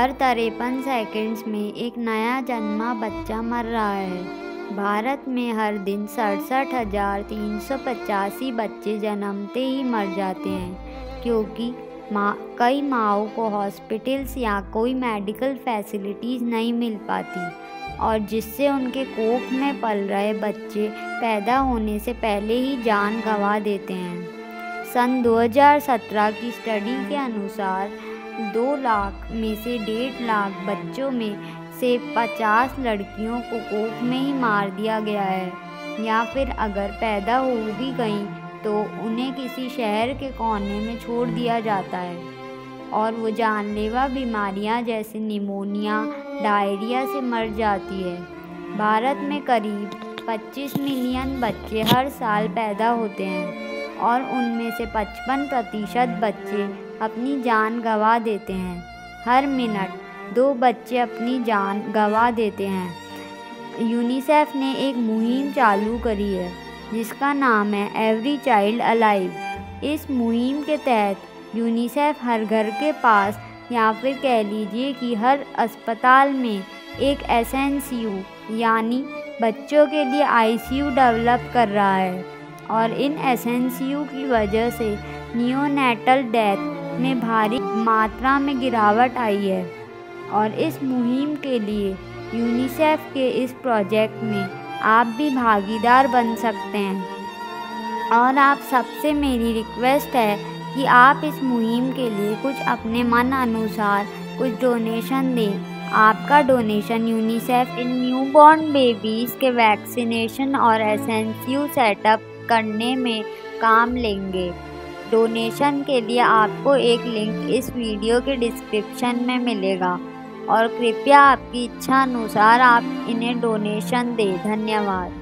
हर तिरपन सेकंड्स में एक नया जन्मा बच्चा मर रहा है। भारत में हर दिन सड़सठ हज़ार तीन सौ पचासी बच्चे जन्मते ही मर जाते हैं, क्योंकि माँ, कई माओं को हॉस्पिटल्स या कोई मेडिकल फैसिलिटीज़ नहीं मिल पाती, और जिससे उनके कोख में पल रहे बच्चे पैदा होने से पहले ही जान गंवा देते हैं। सन 2017 की स्टडी के अनुसार दो लाख में से डेढ़ लाख बच्चों में से पचास लड़कियों को कोख में ही मार दिया गया है। या फिर अगर पैदा हो भी गई तो उन्हें किसी शहर के कोने में छोड़ दिया जाता है। और वो जानलेवा बीमारियाँ जैसे निमोनिया, डायरिया से मर जाती है। भारत में करीब 25 मिलियन बच्चे हर साल पैदा होते हैं और उनमें से 55 प्रतिशत बच्चे अपनी जान गंवा देते हैं। हर मिनट दो बच्चे अपनी जान गंवा देते हैं। यूनिसेफ ने एक मुहिम चालू करी है, जिसका नाम है एवरी चाइल्ड अलाइव इस मुहिम के तहत यूनिसेफ हर घर के पास या फिर कह लीजिए कि हर अस्पताल में एक एस एन सी यू यानी बच्चों के लिए आईसीयू डेवलप कर रहा है। और इन एस एन सी यू की वजह से नियोनेटल डेथ में भारी मात्रा में गिरावट आई है और इस मुहिम के लिए यूनिसेफ के इस प्रोजेक्ट में आप भी भागीदार बन सकते हैं। और आप सबसे मेरी रिक्वेस्ट है कि आप इस मुहिम के लिए कुछ अपने मन अनुसार कुछ डोनेशन दें। आपका डोनेशन यूनिसेफ इन न्यूबॉर्न बेबीज़ के वैक्सीनेशन और एसेंसियो सेटअप करने में काम लेंगे। डोनेशन के लिए आपको एक लिंक इस वीडियो के डिस्क्रिप्शन में मिलेगा। और कृपया आपकी इच्छा अनुसार आप इन्हें डोनेशन दें। धन्यवाद।